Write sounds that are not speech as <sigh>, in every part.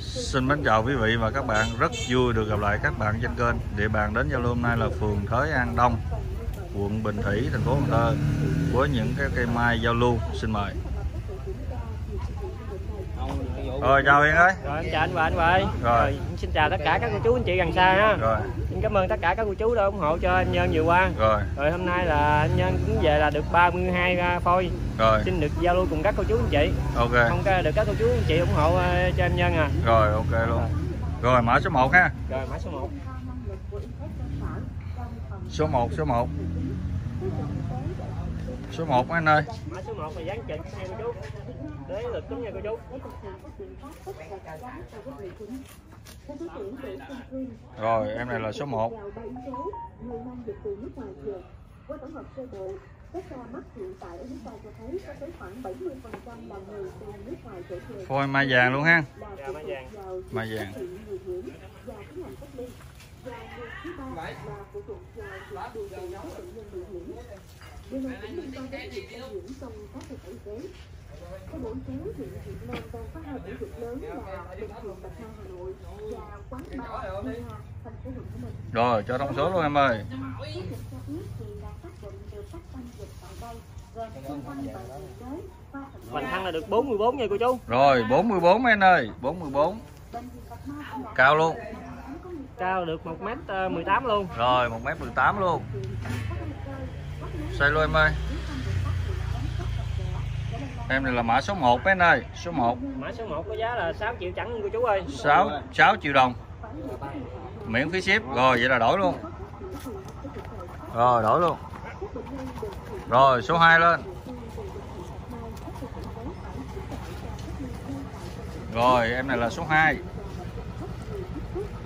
Xin mến chào quý vị và các bạn Rất vui được gặp lại các bạn trên kênh Địa bàn đến giao lưu hôm nay là phường Thới An Đông Quận Bình Thủy, thành phố Cần Thơ Với những cái cây mai giao lưu Xin mời Rồi chào Hiền ơi Rồi chào anh và anh Huệ. Rồi. Rồi xin chào tất cả các cô chú anh chị gần xa ha. Rồi, cảm ơn tất cả các cô chú đã ủng hộ cho anh Nhân vừa qua. rồi, Rồi hôm nay là anh Nhân cũng về là được 32 à, phôi. rồi Xin được giao lưu cùng các cô chú anh chị. Ok, Không có được các cô chú anh chị ủng hộ à, cho anh Nhân à. rồi ok luôn Rồi mã số 1 ha Rồi mã số 1. Số 1, số 1 Số 1 anh ơi Mã số 1 là dán chỉnh nha cô chú. Đế lực đúng nha cô chú. Rồi em này là số 1 Qua tổng hợp sơ bộ, các ca mắc hiện tại ở nước ta cho thấy có tới khoảng 70% là người từ nước ngoài trở về Phôi mai vàng luôn ha Dạ, mai vàng. Mai vàng. và người thứ ba là phụ thuộc vào bệnh nhân bị nhiễm. Điều này cũng liên quan đến việc lây nhiễm trong các cơ sở y tế. Theo Bộ Y tế, hiện Việt Nam đang có hai dịch lớn là Bình thường Bạch Mai Hà Nội. Và Quán Ba Đê Hà, thành phố Hồ Chí Minh. Rồi cho thông số luôn em ơi. Quyết định cho biết thì là xác định được các tâm dịch tại đây. Hoành thăng là được 44 nha cô chú. Rồi 44 anh ơi? 44 bệnh viện Bạch Mai cũng đã Cao luôn. Cao được 1m18 luôn. Rồi 1m18 luôn. Xây luôn em ơi Em này là mã số 1 anh ơi Số 1 Mã số 1 có giá là 6 triệu chẳng cô chú ơi. 6 6 triệu đồng. Miễn phí ship. Rồi vậy là đổi luôn. Rồi đổi luôn. Rồi số 2 lên. Rồi em này là số 2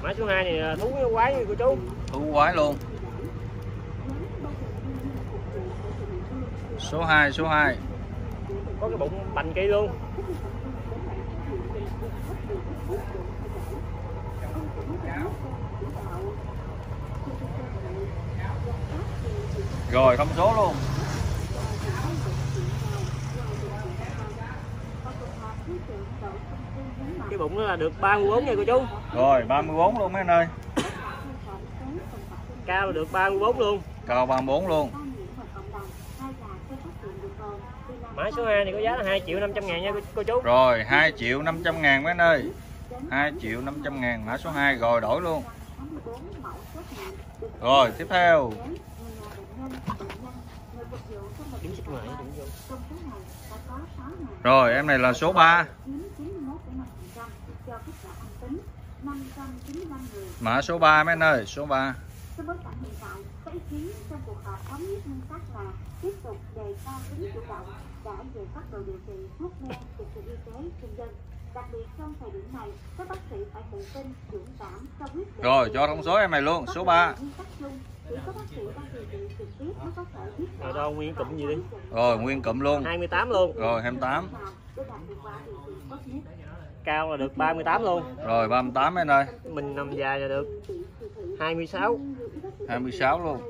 Mã số 2 này thú quái nha cô chú. Thú quái luôn. Số 2 số 2 Có cái bụng bành kia luôn. Rồi thông số luôn Cái bụng nó là được 34 nha cô chú. Rồi 34 luôn mấy anh ơi Cao là được 34 luôn. Cao 34 luôn Mã số 2 thì có giá là 2 triệu 500 ngàn nha cô, cô chú. Rồi 2 triệu 500 ngàn mấy anh ơi. 2 triệu 500 ngàn mã số 2 rồi đổi luôn. Rồi tiếp theo. Rồi em này là số 3 Mã số 3 mấy anh ơi Số 3 Trong cuộc họp thống nhất nguyên tắc là tiếp tục đề cao tính chủ động về phát đồ điều trị thuốc men phục vụ y tế nhân dân. Đặc biệt trong thời điểm này, các bác sĩ phải tự tin, dũng cảm trong quyết định. Rồi cho thông số em này luôn Số 3 Nguyên tắc chung, chỉ có bác sĩ đang điều trị trực tiếp mới có thể biết Rồi đâu nguyên cụm gì đi. Rồi nguyên cụm luôn 28 luôn. Rồi 28 để đạt hiệu quả điều trị tốt nhất. Cao là được 38 luôn. Rồi 38 mấy anh ơi Mình nằm dài là được 26. 26 luôn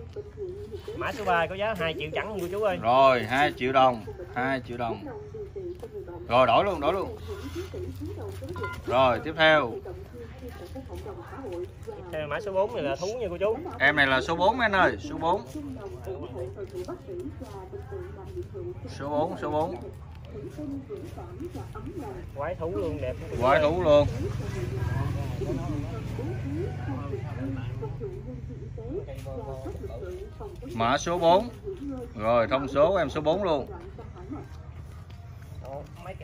Mã số 3 có giá 2 triệu chẳng cô chú ơi. Rồi 2 triệu đồng 2 triệu đồng. Rồi đổi luôn đổi luôn. Rồi tiếp theo. Theo mã số 4 này là thú nha cô chú. Em này là số 4 mấy anh ơi? Số 4 Số 4 số 4 Quái thú luôn đẹp. Quái thú luôn. Mã số 4 Rồi thông số em số 4 luôn Ồ, mấy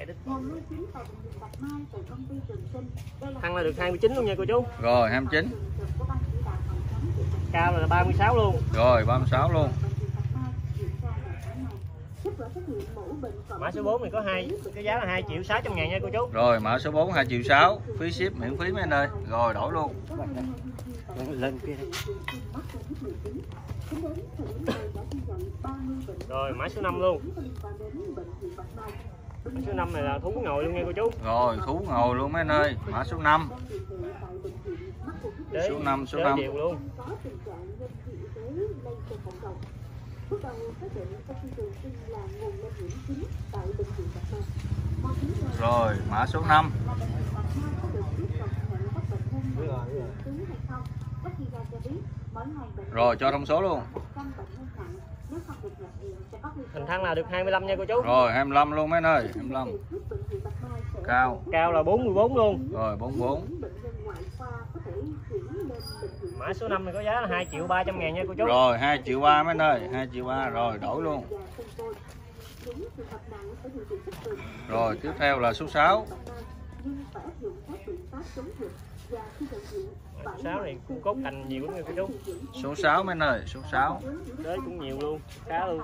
Thăng là được 29 luôn nha cô chú. Rồi 29 của ban chỉ đạo phòng chống dịch bệnh Cao là 36 luôn. Rồi 36 luôn Mã số 4 này có hai cái giá là 2 triệu 600 ngàn nha cô chú. Rồi mã số 4 2 triệu 6 Phí ship miễn phí mấy anh ơi Rồi đổi luôn Lên kia đã ghi nhận 30 bệnh Rồi mã số 5 luôn. Mã số 5 này là thú ngồi luôn nha cô chú. Rồi thú ngồi luôn mấy anh ơi Mã số 5 Đang điều trị tại bệnh viện mắc covid Đế, Số năm, số đế năm. đều luôn. Bước đầu xác định sinh là nguồn lây nhiễm chính tại bệnh viện Bạch Mai. Rồi mã số 5 là bệnh viện Bạch Rồi cho thông số luôn 100 bệnh nhân nặng nếu không được nhập viện sẽ có nguy cơ Hình thăng là được 25 nha cô chú. rồi 25 luôn mấy anh ơi 25 điều tiết bệnh viện Bạch Mai sẽ cao Cao là 44 luôn. rồi 44 những bệnh nhân ngoại khoa có thể chuyển lên bệnh viện Mã số 5 này có giá là 2 triệu 300 ngàn nha cô chú. rồi 2 triệu ba mấy anh ơi 2 triệu ba rồi đổi luôn rồi tiếp theo là số 6 6 này cũng cốt cành nhiều lắm nha cô chú. số 6 mấy ơi số 6 Đấy cũng nhiều luôn, khá luôn.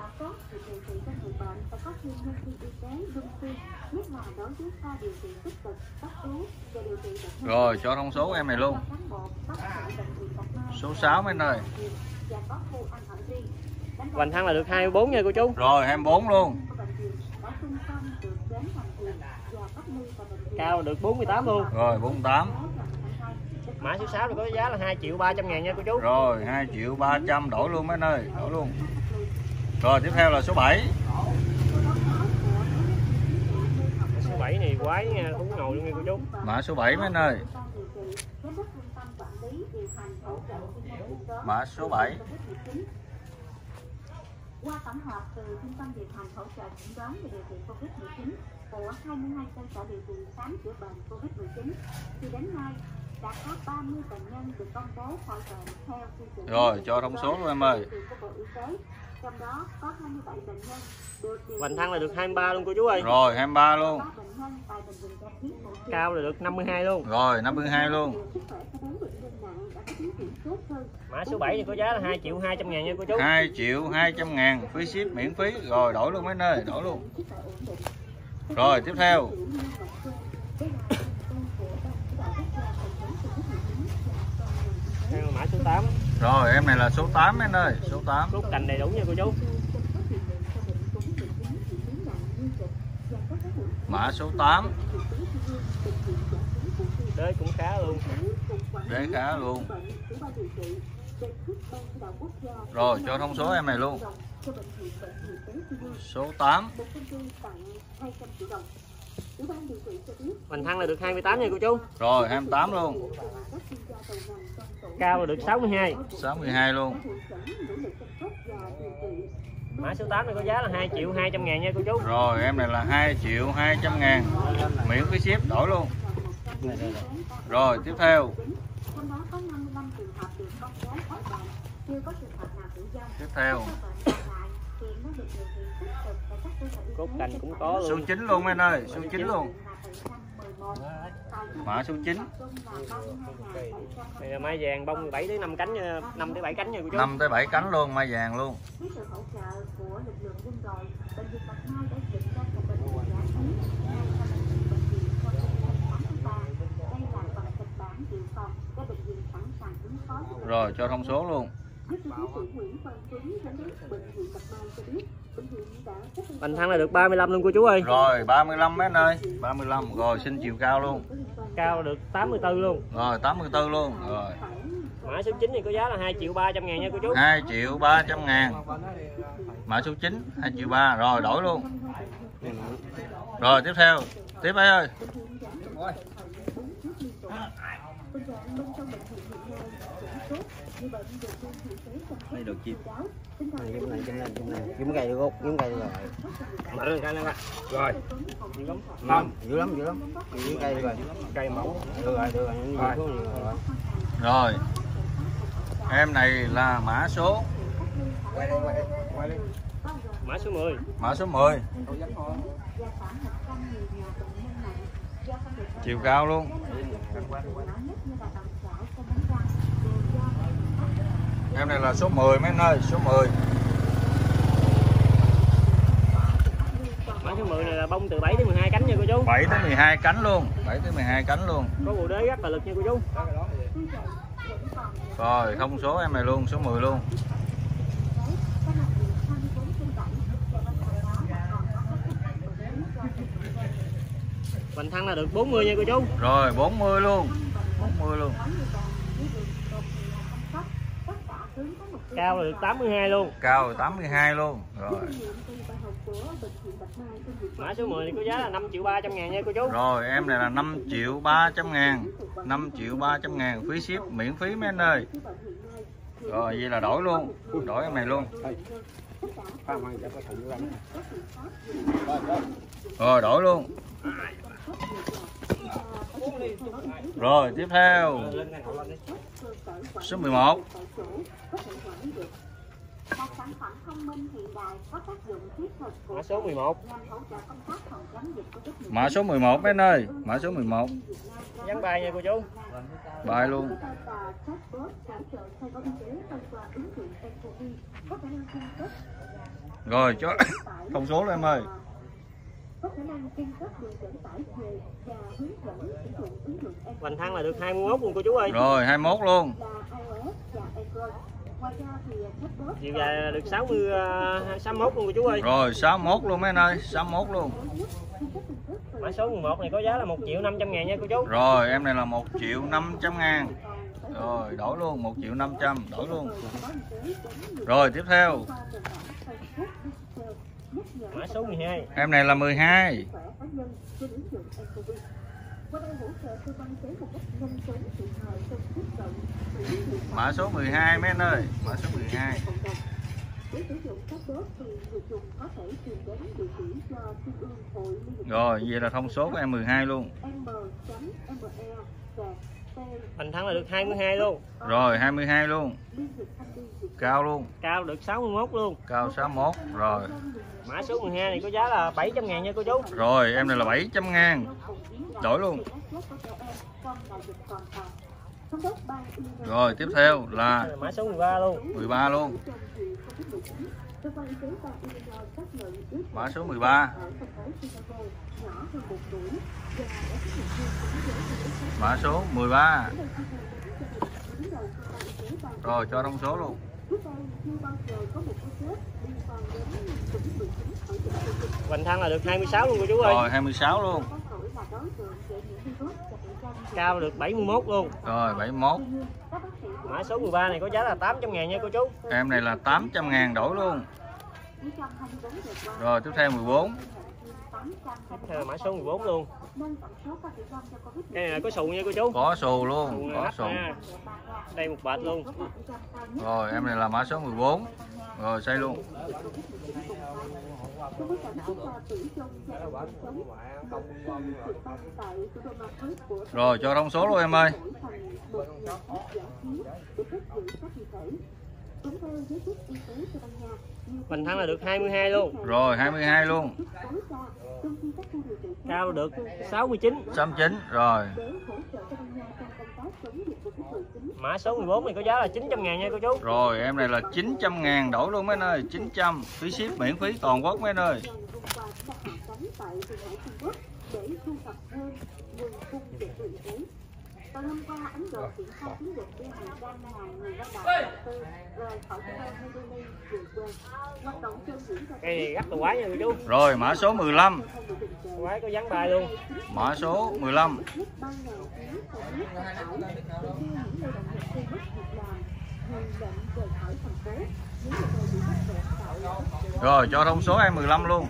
rồi cho thông số em này luôn số 6 mấy ơi Hoành thăng là được 24 nha cô chú. rồi 24 luôn Cao được 48 luôn. rồi 48 Mã số 6 này có giá là 2 triệu 300 ngàn nha cô chú. rồi 2 triệu 300 đổi luôn mấy anh ơi đổi luôn rồi tiếp theo là số 7 Số 7 này quái nha, cũng ngồi luôn nha cô chú. mã số 7 mấy anh ơi mã số 7 qua tổng hợp từ trung tâm điều hành hỗ trợ chẩn đoán và điều trị Covid-19 của 22 cơ sở điều trị khám chữa bệnh Covid-19 thì đến nay đã có 30 bệnh nhân được công bố khỏi bệnh theo quy trình Rồi, cho thông số luôn em ơi. điều trị của Bộ Y tế. Trong đó có 27 bệnh nhân được điều Hoành trị thăng là được 23 luôn cô chú ơi. rồi 23 luôn. Cao là được 52 luôn. rồi 52 luôn. Mã số 7 này có giá là 2 triệu 200 ngàn nha cô chú. 2 triệu 200 ngàn phí ship miễn phí rồi đổi luôn mấy anh ơi đổi luôn rồi tiếp theo Đây là Mã số 8. rồi em này là số 8 mấy anh ơi số 8 Cốt cành đầy đủ nha cô chú. mã số 8 Đấy cũng khá luôn. đế khá luôn rồi cho thông số em này luôn số 8 Hoành thăng là được 28 nha cô chú. rồi 28 luôn Cao là được 62. 62 luôn Mã số 8 này có giá là 2 triệu 200 ngàn nha cô chú. rồi em này là 2 triệu 200 ngàn miễn phí ship đổi luôn rồi tiếp theo trong đó có 55 trường hợp được công bố khỏi bệnh chưa có trường hợp nào tử vong tiếp theo Số Cốt cành cũng có số luôn. 9 luôn anh ơi số 9 luôn. Mã số 9 Đây là mai vàng bông 17 đến 5 cánh nha, 5 tới 7 cánh nha cô chú. 5 tới 7 cánh luôn mai vàng luôn. Với sự hỗ trợ của lực lượng quân đội bệnh viện bạch mai đã dựng ra một bệnh viện giả chiến ngay sau bệnh viện bệnh viện trong đêm 8 tháng 3 đây là phần kịch bản dự phòng để bệnh viện sẵn sàng ứng phó với rồi cho thông số luôn Hoành thăng là được 35 luôn cô chú ơi. rồi 35 mấy anh ơi? 35 rồi xin chiều cao luôn. Cao là được 84 luôn. rồi 84 luôn. Rồi. Mã số 9 này có giá là 2 triệu 300 ngàn nha cô chú. 2 triệu 300 ngàn. Mã số 9 2 triệu 3 rồi đổi luôn. Rồi tiếp theo. Tiếp ấy ơi Đây được chim. Giống này giống này giống này. Giống cây được không? Giống cây được rồi. Mở lên cái này ra. Rồi. Không, dữ lắm, dữ lắm. Giống cây được rồi. Cây mẫu. Được rồi, được rồi. Rồi. rồi em này là mã số Mã số 10. mã số 10 chiều cao luôn em này là số 10 mấy anh ơi số 10 Mã số 10 này là bông từ 7 đến 12 cánh nha cô chú. 7 tới 12 cánh luôn 7 tới 12 cánh luôn Có bộ đế rất là lực nha cô chú. rồi thông số em này luôn số 10 luôn Hoành thăng là được 40 nha cô chú. rồi 40 luôn 40 luôn cao là được 82 luôn. Cao là 82 luôn. Rồi. Mã số 10 thì có giá là 5 triệu 300 ngàn nha cô chú. Rồi em này là 5 triệu 300 ngàn. 5 triệu 300 ngàn. Phí ship miễn phí mấy anh ơi. Rồi vậy là đổi luôn. Đổi em này luôn. Rồi đổi luôn. Rồi tiếp theo. Số 11 một sản phẩm thông minh hiện đại có tác dụng thiết thực của mã số 11 nhằm hỗ trợ công tác phòng chống dịch Covid-19. mã số 11 mấy anh ơi. Mã số 11 dán bài nha cô chú. Bài luôn. Có rồi cho <coughs> thông số lên em ơi. Có khả năng cung cấp đường dẫn tải về và hướng dẫn sử dụng ứng dụng nCoV Hoành thăng là được 21 luôn cô chú ơi. Rồi 21 luôn. Là iOS và Android. Chiều dài là được 60 uh, 61 luôn cô chú ơi. Rồi 61 luôn mấy anh ơi 61 luôn. Mã số 11 này có giá là 1 triệu 500 ngàn nha cô chú. Rồi em này là 1 triệu 500 ngàn. Rồi đổi luôn 1 triệu 500 đổi luôn. Rồi tiếp theo. Mã số 12 em này là 12 Qua đây hỗ trợ cơ quan y tế một cách nhanh chóng kịp thời trong tiếp cận. Xử lý hiệu quả mã số 12 mấy anh ơi. Mã số 12 cộng đồng. Để sử dụng chatbot thì người dùng có thể tìm đến địa chỉ cho Trung ương Hội Liên hiệp rồi vậy là thông số của em 12 luôn. M.me gạt Hoành thăng là được 22 luôn. Rồi 22 luôn. Cao luôn. Cao được 61 luôn. Cao 61 rồi mã số 12 này có giá là 700 ngàn nha cô chú. Rồi em này là 700 ngàn. Đổi luôn. Rồi tiếp theo là mã số 13 luôn. 13 luôn. Mã số 13 mã số 13 rồi cho thông số luôn Hoành thăng là được 26 luôn cô chú ơi. Rồi 26 luôn. Cao được 71 luôn. Rồi 71 mã số 13 này có giá là 800 ngàn nha cô chú. Em này là 800 ngàn đổi luôn. Rồi tiếp theo 14 tiếp theo mã số 14 luôn đây là có xù nha cô chú có xù luôn xù có xù nha đây một bệt luôn rồi em này là mã số 14 rồi xây luôn rồi cho thông số luôn em ơi Hoành thăng là được 22 luôn. Rồi 22 luôn. Cao được 69 69 rồi. Mã số 14 này có giá là 900 ngàn nha cô chú. Rồi em này là 900 ngàn đổi luôn mấy anh ơi. 900 phí ship miễn phí toàn quốc mấy anh ơi để thu thập thêm nguồn cung để tự tế. Vào hôm qua, Ấn Độ triển khai chiến dịch đưa hàng trăm ngàn người lao động đầu tư rời khỏi thủ đô New Delhi về quê. Hoạt động trên diễn ra cây này rất là quái nha cô chú? Rồi mã số 15 theo được định chế. quái có dán bài luôn. Mã số 15 Nhất ban ngàn phiếu cho biết vận tải để đưa những lao động nhập cư mất việc làm, hẹn lệnh rời khỏi thành phố. Những người này bị bắt buộc tạo lập rồi cho thông số em 15 luôn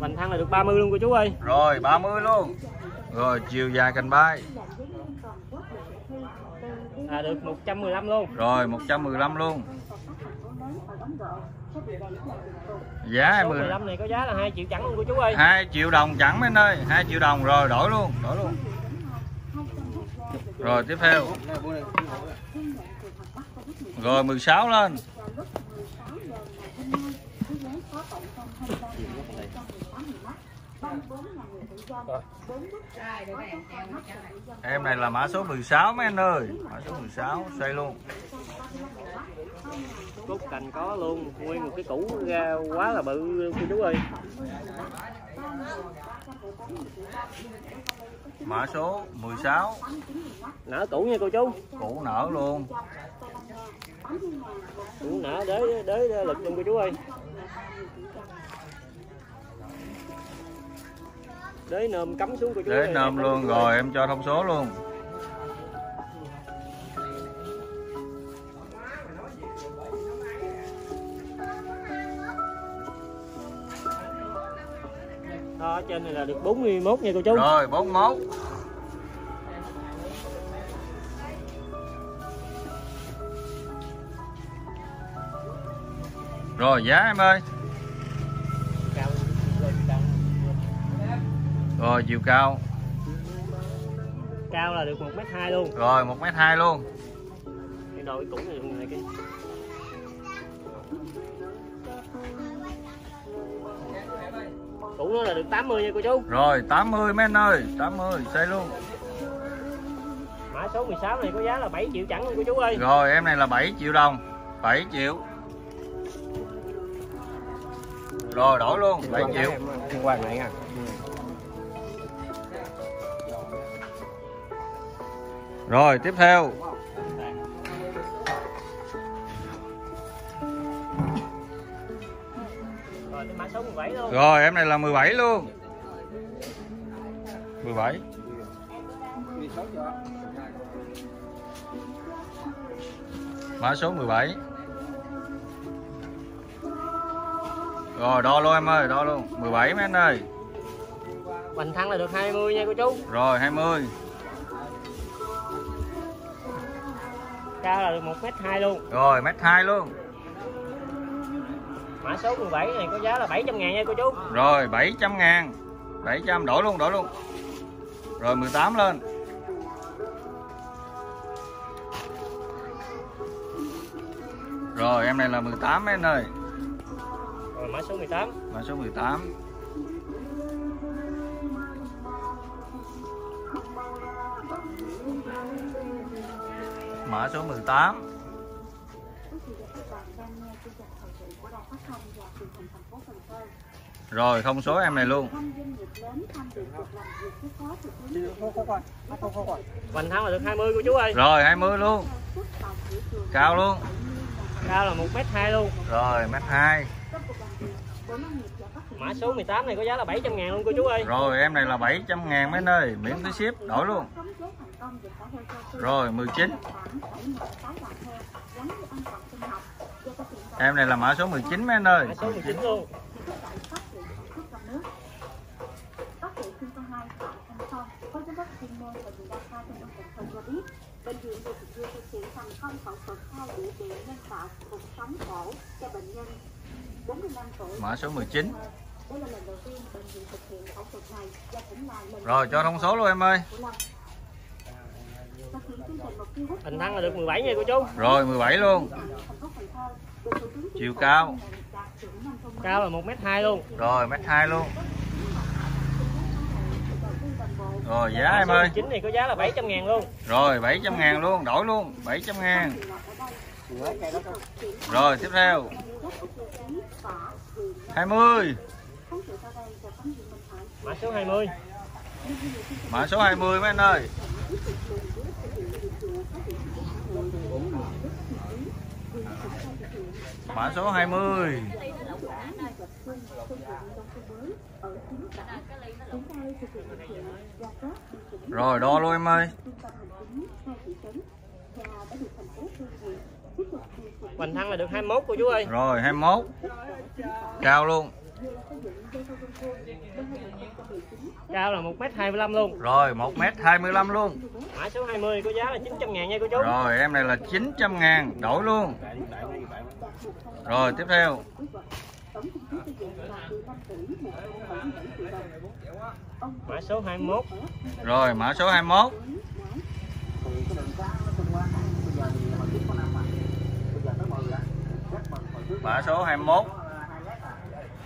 Hoành thăng là được 30 luôn cô chú ơi. Rồi 30 luôn. Rồi chiều dài cành bay. Là được 115 luôn. Rồi 115 luôn. Giá số 10 15 này có giá là 2 triệu chẳng luôn cô chú ơi. 2 triệu đồng chẳng mấy anh ơi. 2 triệu đồng rồi đổi luôn đổi luôn. Rồi tiếp theo. Rồi 16 lên em này là mã số 16 mấy anh ơi. Mã số 16 xoay luôn. Cốt cành có luôn nguyên một cái củ ra quá là bự luôn cô chú ơi. Mã số 16 nở củ nha cô chú. Củ nở luôn. Củ nở đới đới lực luôn cô chú ơi Để nôm cắm xuống của chú. Để nôm luôn rồi em cho thông số luôn. Đó, trên này là được 41 nha cô chú. Rồi 41. Rồi giá em ơi. Rồi chiều cao. Cao là được 1m2 luôn. Rồi 1m2 luôn. Cái đôi cũng là này cái. Cũng nó là được 80 nha cô chú. Rồi 80 mấy anh ơi 80 xây luôn. Mã số 16 này có giá là 7 triệu chẳng luôn cô chú ơi. Rồi em này là 7 triệu đồng. 7 triệu. Rồi đổi luôn 7 triệu. quan này nha Rồi tiếp theo. Rồi cái mã số 17 luôn. Rồi em này là 17 luôn. 17 Mã số 17 Rồi đo luôn em ơi đo luôn. 17 mấy anh ơi. Hoành thăng là được 20 nha cô chú. Rồi 20 cao là được 1m2 luôn. Rồi mét 2 luôn. Mã số 17 này có giá là 700 ngàn nha cô chú. Rồi 700 ngàn. 700 đổi luôn đổi luôn. Rồi 18 lên. Rồi em này là 18 mấy anh ơi. Rồi mã số 18 Mã số 18 thăm việc việc làm việc xuất khó thực hiện hoành thăng là được 20 cô chú ơi. Rồi 20 luôn. Cao luôn. Cao là 1m2 luôn. Rồi mét 2 trong cuộc làm việc Bộ Nông nghiệp và Phát triển mã số 18 này có giá là 700 ngàn luôn cô chú ơi. Rồi em này là 700 ngàn mấy anh ơi Miễn phí ship đổi luôn Rồi 19 Khoảng 716 vạn heo gắn với an toàn sinh học do thực hiện Em này là mã số 19 mấy anh ơi mã số 19 luôn thì các bạn phát triển sản xuất trong nước. Bác sĩ chuyên khoa 2 Phạm Thanh Phong, phó giám đốc chuyên môn bệnh viện viện vừa vừa thực hiện thành công phẫu thuật hai đĩa điện nhân tạo cột sống cổ cho bệnh nhân 45 tuổi. Mã số 19 Đây là lần đầu tiên bệnh viện thực hiện phẫu thuật này và cũng là lần Rồi cho thông số luôn em ơi của Lâm. Thực hiện chương trình mục tiêu quốc hoành thăng là được 17 nha cô chú. Rồi 17 luôn. Chính Chiều cao. cao là 1m2 luôn. Rồi mét 2 luôn. Rồi giá em ơi. 19 này có giá là 700 ngàn luôn. Rồi 700 ngàn luôn đổi luôn 700 ngàn. Rồi tiếp theo. 20 mã số 20 Mã số 20 mấy anh ơi Mã số 20 Rồi đo luôn em ơi. Hoành thăng là được 21 cô chú ơi. Rồi 21 Cao luôn cao là 1m25 luôn. Rồi 1m25 luôn. Mã số 20 có giá là 900 ngàn nha cô chú. Rồi em này là 900 ngàn Đổi luôn. Rồi tiếp theo. Mã số 21 Rồi mã số 21 Mã số 21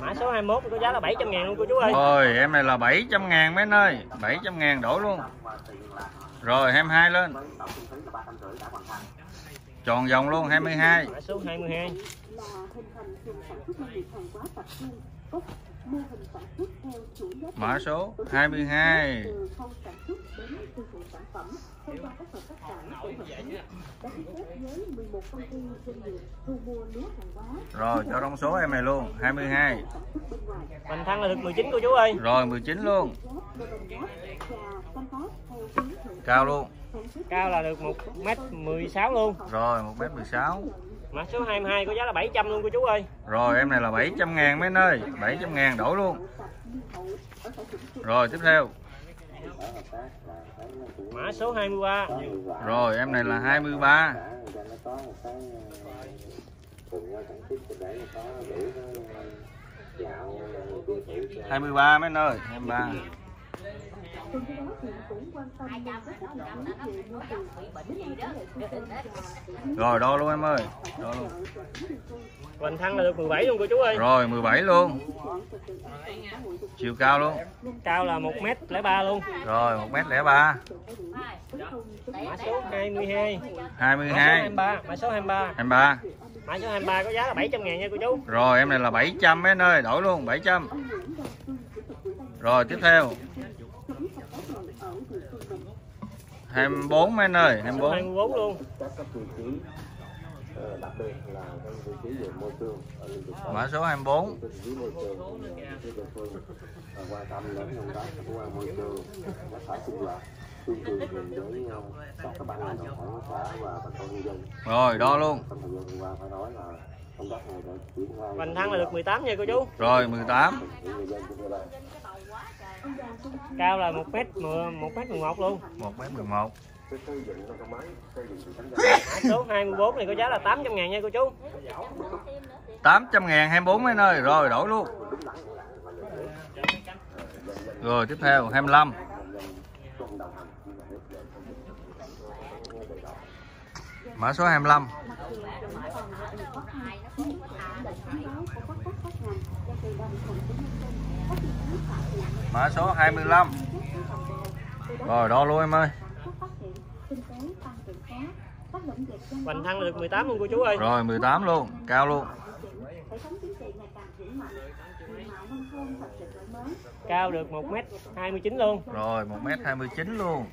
mã số 21 có giá là 700 ngàn luôn cô chú ơi. Rồi em này là 700 ngàn mấy anh ơi. 700 ngàn đổi luôn. Rồi 22 lên. Tròn vòng luôn 22 mã số 22 là hình thành vùng sản xuất nông nghiệp hàng hóa tập trung có mô hình sản xuất theo chuỗi giá trị Mã số 22 đến tiêu thụ sản phẩm thông qua các hợp tác xã tổ hợp tác đã ký kết với 11 công ty doanh nghiệp thu mua lúa hàng hóa. Rồi cho thông số em này luôn 22 sản xuất bên ngoài Hoành thăng là được 19 cô chú ơi. Rồi 19 luôn. Cao luôn. Cao là được 1m16 luôn. Rồi 1m16 Mã số 22 có giá là 700 luôn cô chú ơi. Rồi em này là 700 ngàn mấy anh ơi. 700 ngàn đổi luôn. Rồi tiếp theo Mã số 23 Rồi, em này là 23 23 mấy anh ơi 23 cùng với Rồi, đo luôn em ơi. Hoành thăng là được 17 luôn cô chú ơi. Rồi 17 luôn. Chiều cao luôn. Cao là 1m03 luôn. Rồi 1m03 Mã số 22 Mã số 22 23 Mã số 23 23 Mã số 23 có giá là 700 ngàn nha cô chú. Rồi em này là 700 mấy anh ơi Đổi luôn 700 Rồi tiếp theo. 24 mấy anh ơi 24 24 luôn các cấp tiêu chí ờ, đặc biệt là cái tiêu chí về môi trường ở lĩnh vực Mã số 24 tiêu chí môi trường là địa phương. Ờ, quan tâm đến công tác của môi trường các xã sinh hoạt tuyên truyền về với ờ, các các ban ngành đoàn xã và bà con nhân dân. Rồi đo luôn. Trong thời gian vừa qua phải nói là công tác này đã triển khai Hoành thăng là được 18 nha cô chú. Rồi 18 của người dân trên địa bàn Cao là 1m 1m11 luôn. 1m11 cái xây dựng xây Mã số 24 này có giá là 800 ngàn nha cô chú. 800 ngàn 24 mấy anh ơi Rồi đổi luôn. Rồi tiếp theo 25 Mã số 25 Mã số 25 Rồi đo luôn em ơi Hoành thăng là được 18 luôn cô chú ơi. Rồi 18 luôn Cao luôn. Cao được 1m29 luôn. Rồi 1m29 luôn.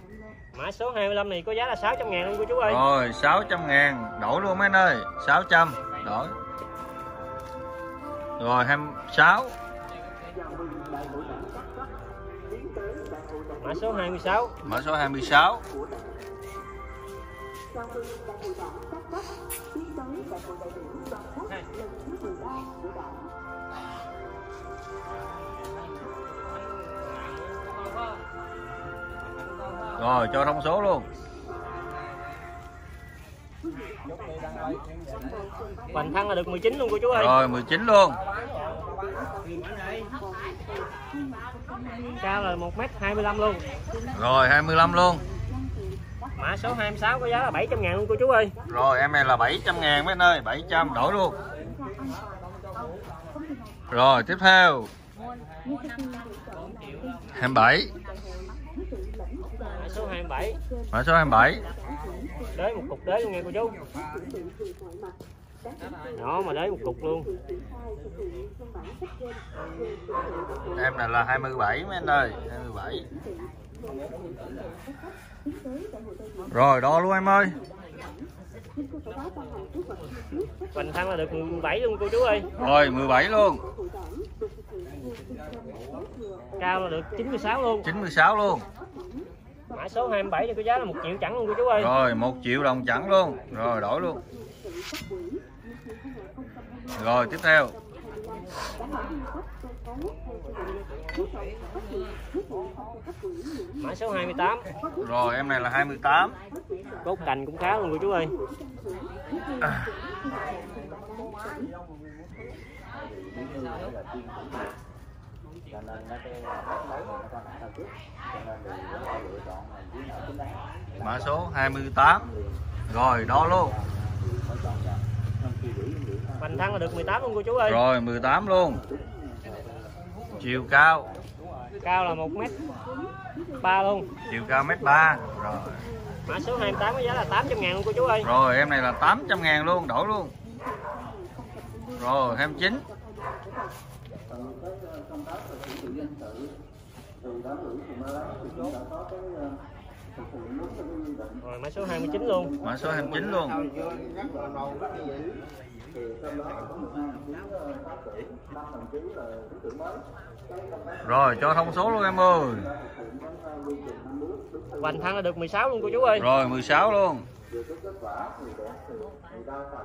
Mã số 25 này có giá là 600 ngàn luôn cô chú ơi. Rồi 600 ngàn. Đổi luôn mấy anh ơi 600 Đổi. Rồi 26 Mã số 26 Mã số 26 chào mừng đại hội đảng các cấp tiến tới đại hội đại biểu toàn quốc lần thứ 13 của đảng Rồi cho thông số luôn. Hoành thăng là được 19 luôn cô chú ơi. Rồi 19 luôn. Cao là 1m25 luôn. Rồi 25 luôn Mã số 26 có giá là 700 ngàn luôn cô chú ơi. Rồi em này là 700 ngàn mấy anh ơi 700 đổi luôn. Rồi tiếp theo. 27 Mã số 27 Mã số 27 Đế một cục đế luôn nha cô chú. Đó mà đế một cục luôn. Em này là 27 mấy anh ơi 27 Rồi đo luôn em ơi. Hoành thăng là được 17 luôn cô chú ơi. Rồi 17 luôn. Cao là được 96 luôn. 96 luôn. Mã số 27 thì có giá là 1 triệu chẳng luôn cô chú ơi. Rồi 1 triệu đồng chẳng luôn. Rồi đổi luôn. Rồi tiếp theo Mã số 28 Rồi em này là 28 Cốt cành cũng khá luôn cô chú ơi. Mã số 28 Rồi đo luôn. Hoành thăng là được 18 luôn cô chú ơi. Rồi 18 luôn Chiều cao. Cao là 1m 3 luôn. Chiều cao mét 3 Rồi. Mã số 28 có giá là 800 ngàn luôn cô chú ơi. Rồi em này là 800 ngàn luôn Đổi luôn. Rồi 29 còn cái ờ, công tác về xử lý dân sự thì đám ủy phường Ma Láng thì cũng đã có cái ờ, thực hiện đúng theo cái quy định rồi mã số 29 luôn. Mã số 29 luôn thì trong đó có 12 đồng chí pháp trưởng, 5 đồng chí là thứ trưởng mới. Cái công tác rồi cho thông số luôn em ơi. hoành thăng là được 16 luôn cô chú ơi. Rồi 16 luôn. Thì thì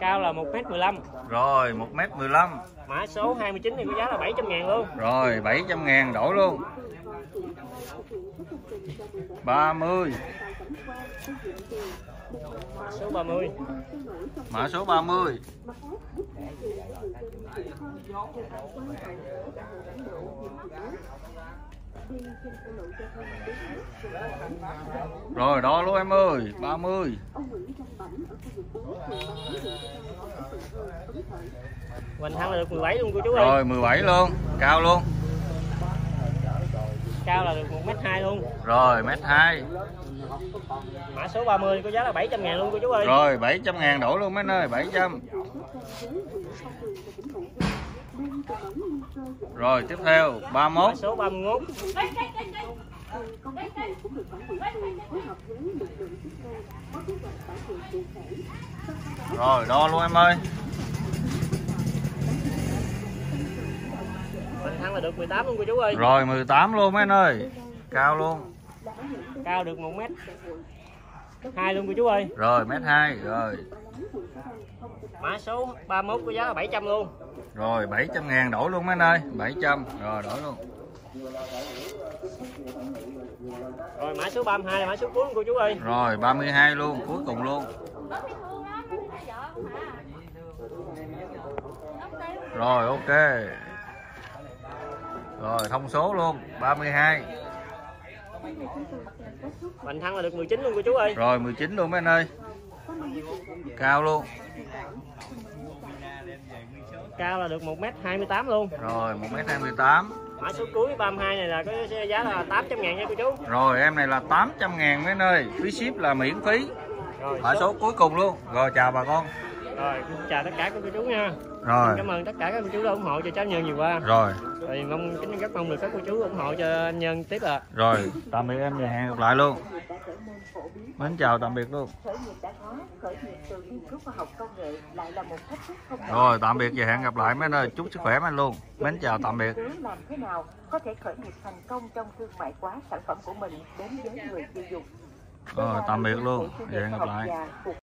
cao là 1m15 rồi 1m15 mã số 29 này có giá là 700 ngàn luôn. Rồi 700 ngàn đổi luôn. 30 mã số 30 mã số 30 rồi đó luôn em ơi 30 ông Nguyễn Văn Bảnh ở khu vực 4 phường Văn Phú huyện Phấn Khởi hoành thăng là được 17 luôn cô chú ơi. Rồi 17 luôn cao luôn. Cao là được 1m2 luôn. Rồi mét 2 mã số 30 có giá là 700 ngàn luôn cô chú ơi. Rồi 700 ngàn đổi luôn mấy ơi 700 rồi tiếp theo 31 mã số 31 công tác này cũng được quản ủy phường phối hợp với lực lượng chức năng có kế hoạch bảo vệ cụ thể rồi đo luôn em ơi. Hoành thăng là được 18 luôn cô chú ơi. Rồi 18 luôn mấy anh ơi. Cao luôn cao được 1m 2 luôn cô chú ơi. Rồi mét 2 rồi. Mã số 31 có giá là 700 luôn. Rồi 700 ngàn đổi luôn mấy anh ơi. 700 rồi đổi luôn. Rồi mã số 32 là mã số cuối luôn cô chú ơi. Rồi 32 luôn cuối cùng luôn. Rồi ok. Rồi thông số luôn 32 hoành thăng là được 19 luôn cô chú ơi. Rồi 19 luôn mấy anh ơi. Cao luôn. Cao là được 1m28 luôn. Rồi 1m28 mã số cuối 32 này là có giá là 800 ngàn nha cô chú. Rồi em này là 800 ngàn mấy anh ơi. Phí ship là miễn phí. Rồi mã số cuối cùng luôn. Rồi chào bà con. Rồi chào tất cả các cô chú nha rồi. Cảm ơn tất cả các cô chú đã ủng hộ cho cháu nhân nhiều qua rồi. Rồi mong kính rất mong được các cô chú ủng hộ cho anh nhân tiếp ạ. Rồi. Tạm biệt em và hẹn gặp lại luôn. Mến chào tạm biệt luôn. Rồi tạm biệt và hẹn gặp lại mấy anh ơi. Chúc sức khỏe mấy anh luôn. Mến chào tạm biệt. Làm thế nào có thể khởi nghiệp thành công trong thương mại hóa sản phẩm của mình đến với người tiêu dùng rồi tạm biệt luôn. Và hẹn gặp lại